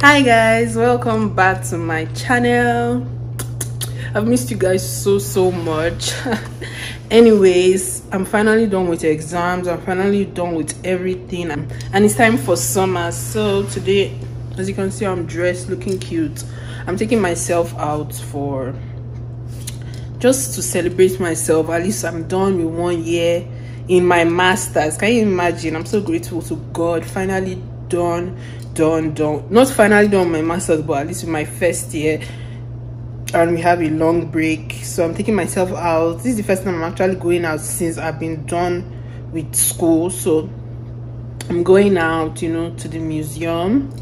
hi guys. Welcome back to my channel. I've missed you guys so so much. Anyways i'm finally done with exams. I'm finally done with everything. And it's time for summer. So today as you can see i'm dressed looking cute. I'm taking myself out for just to celebrate myself. At least i'm done with one year in my masters. Can you imagine? I'm so grateful to god. Finally done done done not finally done my masters but at least in my first year. And we have a long break. So i'm taking myself out. This is the first time i'm actually going out since i've been done with school. So i'm going out you know to the museum.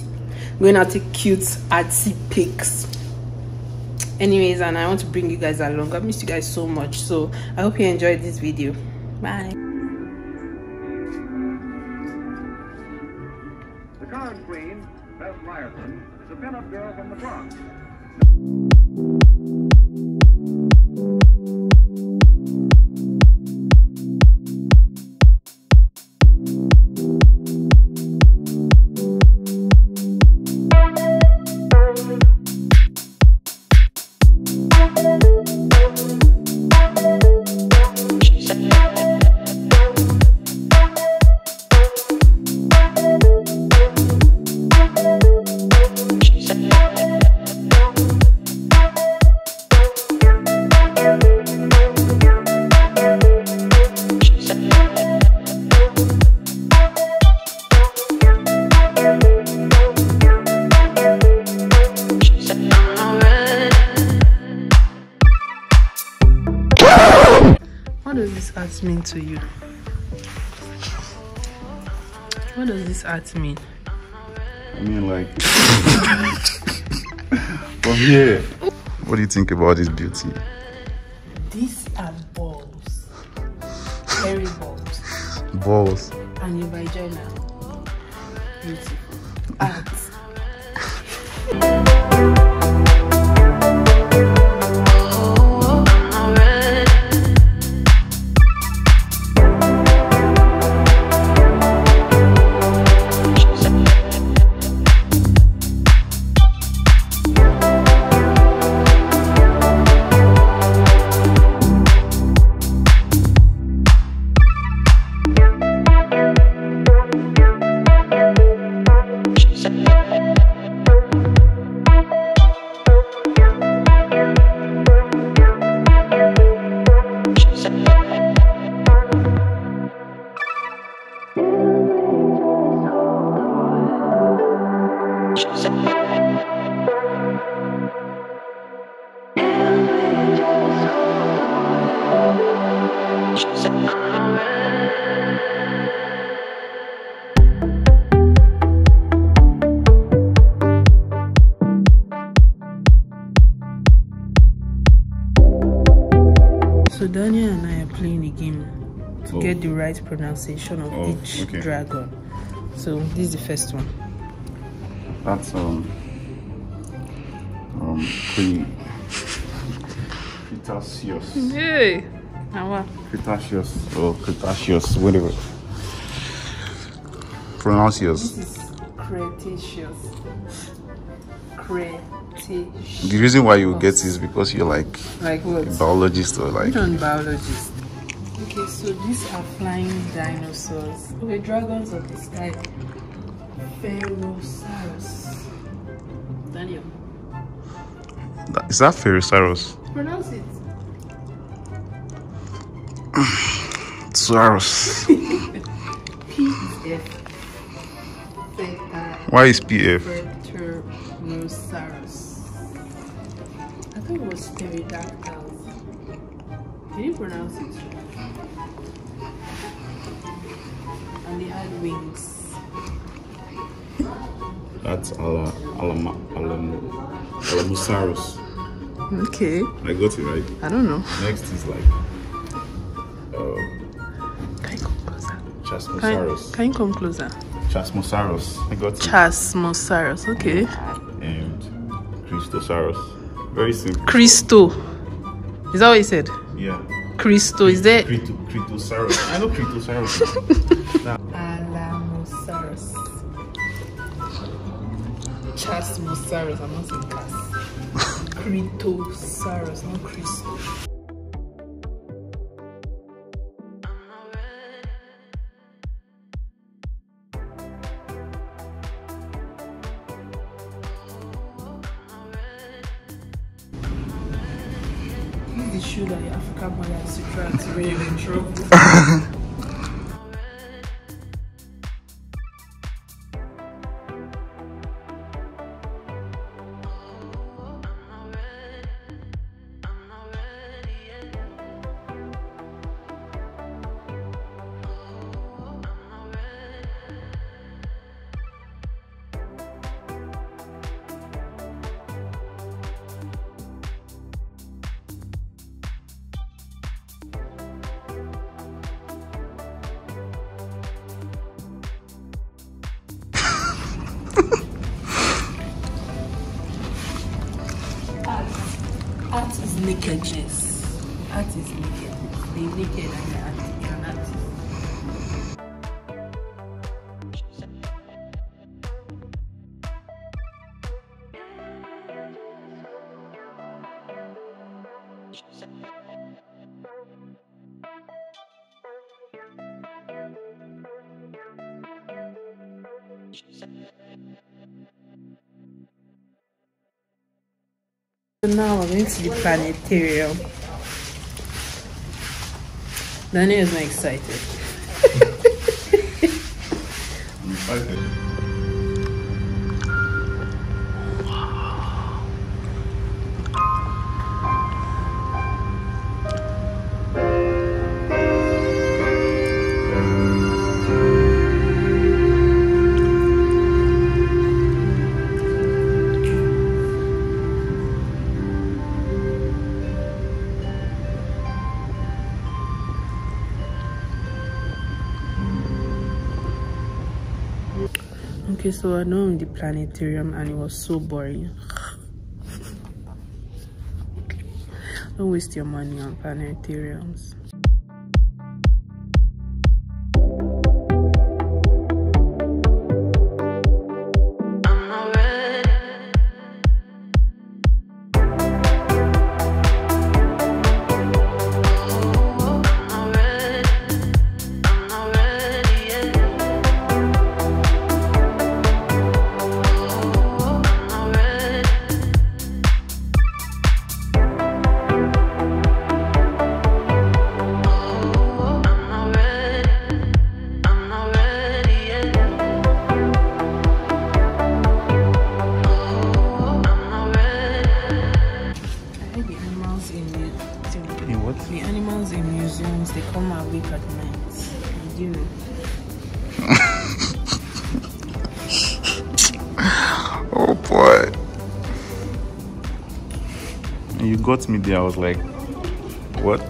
I'm going out take cute artsy pics. Anyways and i want to bring you guys along. I miss you guys so much. So i hope you enjoyed this video. Bye pinup girl from the Bronx. Art mean to you? What does this art mean? I mean, like, from here. What do you think about this beauty? these are balls. Very balls. Balls. and your vagina beautiful. Art So Daniel and I are playing a game to Oh. get the right pronunciation of Oh, each okay. dragon. So this is the first one. That's, um, um, Queen Cretaceous. Hey, now Cretaceous or Cretaceous, whatever. Pronounce yours. This is Cretaceous. The reason why you get is because you're like Like what? a biologist or like. I'm biologist. Okay, so these are flying dinosaurs. Okay, dragons of the sky. Pharaohsaurus. Daniel, Is that Ferrosaurus? pronounce it. Saurus. P is F. Why is PF? Pterosaurus. I thought it was pterodactyls. Can you pronounce it? And they had wings. That's Ala, Alama, Alam, Alamosaurus. Okay. I got it right. I don't know. Next is like uh, Can you come closer? Can, Chasmosaurus. can you come closer? Chasmosaurus. I got it. Chasmosaurus. Okay. And Christosaurus. Very simple. Christo. Is that what you said? Yeah. Christo. Is there? Krito, Kritosaurus. I know Kritosaurus. now, Alamosaurus. Chasmosaurus. I'm not saying Cas. Kritosaurus, not Christo. Is shoe that your African mother used to try to you're in trouble. nakedness. Art is. Be naked and you're art- you're an. So now we're going to the planetarium. Daniel is not excited. Okay, so I know in the planetarium and it was so boring. Don't waste your money on planetariums. In what? the animals in museums they come awake at night. They do. Oh boy. You got me there. I was like, what?